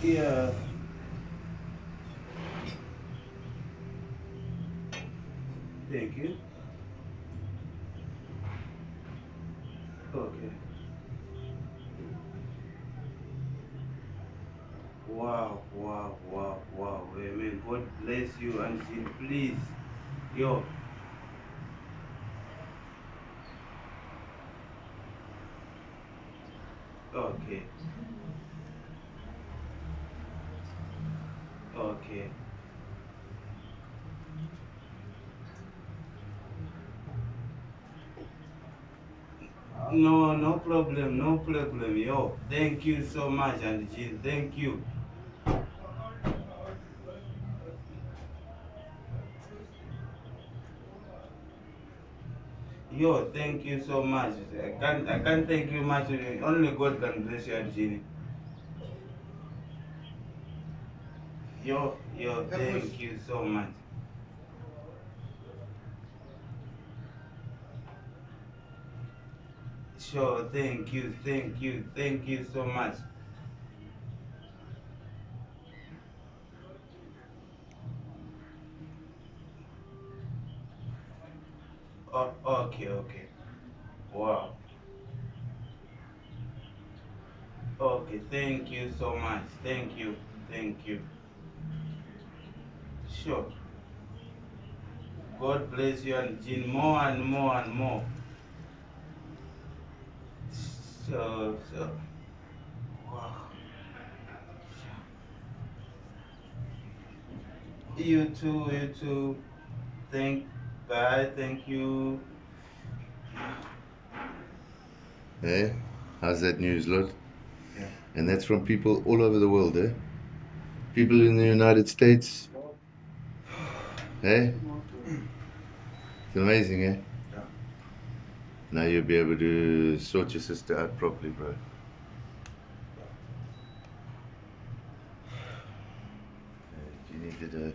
Yeah. Thank you. Okay. Wow, wow, wow, wow. Amen. God bless you, and please, yo, okay, okay. No, no problem, no problem, yo. Thank you so much, and thank you. Yo, thank you so much. I can't, I can't thank you much. Only God can bless you, and Yo, yo, thank you so much. Sure, thank you, thank you, thank you so much. Oh, okay, okay. Wow. Okay, thank you so much. Thank you, thank you. Sure. God bless you and Jean more and more and more. So, so. Wow. You too, you too. Thank God, thank you. Eh? How's that news, Lord? Yeah. And that's from people all over the world, eh? People in the United States. Eh? It's amazing, eh? Yeah. Now you'll be able to sort your sister out properly, bro. You needed a